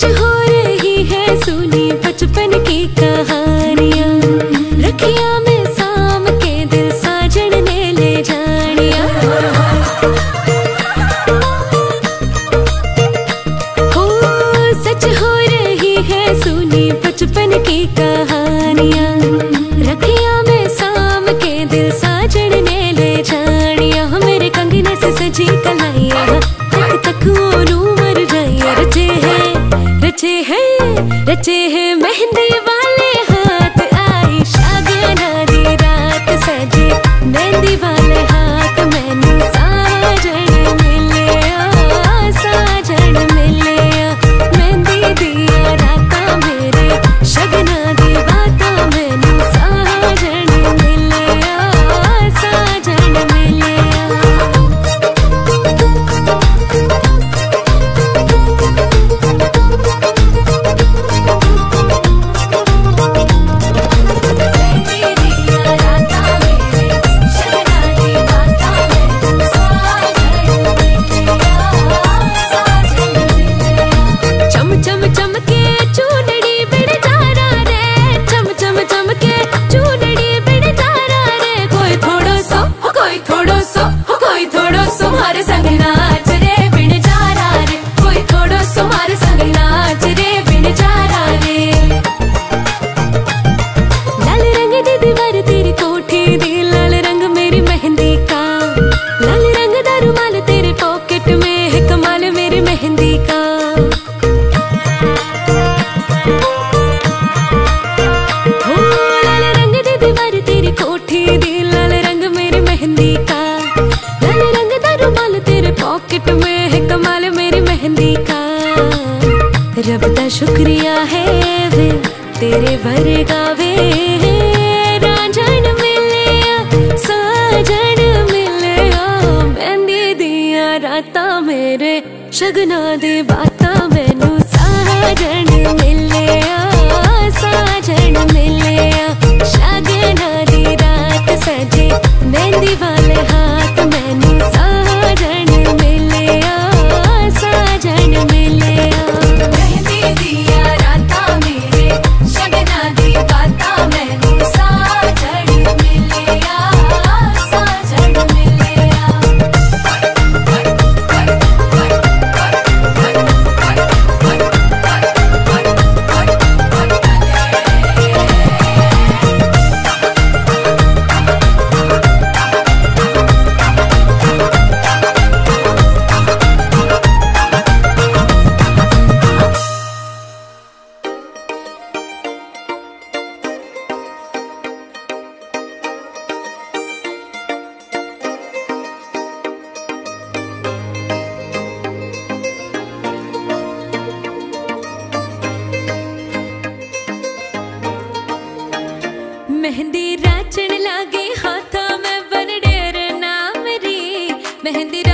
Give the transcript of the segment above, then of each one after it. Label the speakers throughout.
Speaker 1: जी बचपन की कहानियाँ। शुक्रिया है वे, तेरे भर गावे राजन मिले साजन मिले मैंने दिया राता मेरे, शगना दे बाता मैनू। साजन gente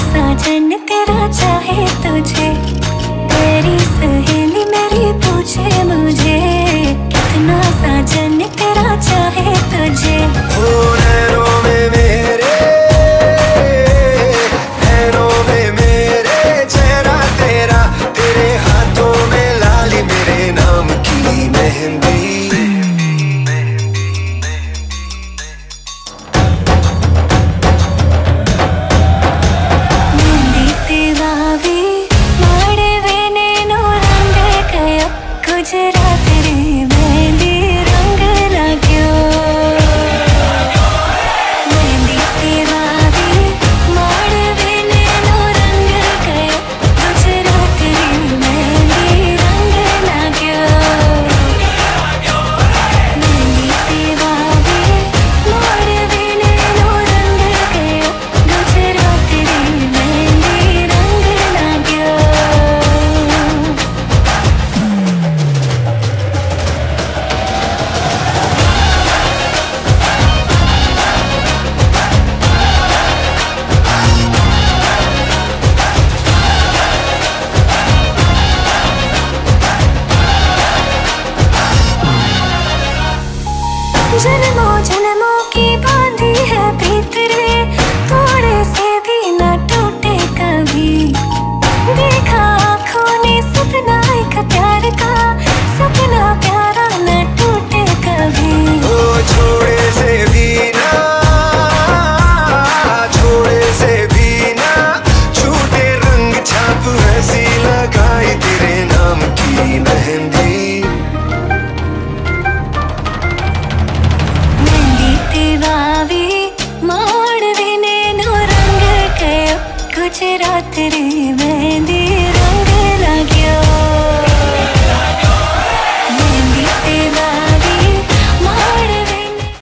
Speaker 1: साजन तेरा चाहे तुझे। तेरी सहेली मेरी पूछे मुझे। कितना साजन तेरा चाहे तुझे।